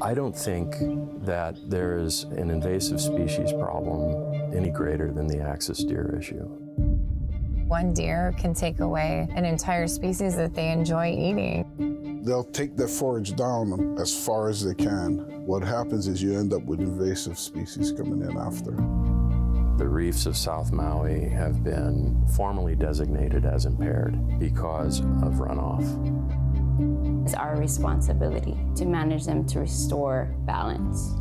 I don't think that there is an invasive species problem any greater than the axis deer issue. One deer can take away an entire species that they enjoy eating. They'll take their forage down as far as they can. What happens is you end up with invasive species coming in after. The reefs of South Maui have been formally designated as impaired because of runoff. It's our responsibility to manage them to restore balance.